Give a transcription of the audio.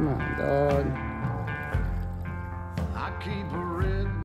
Come on, dog. I keep a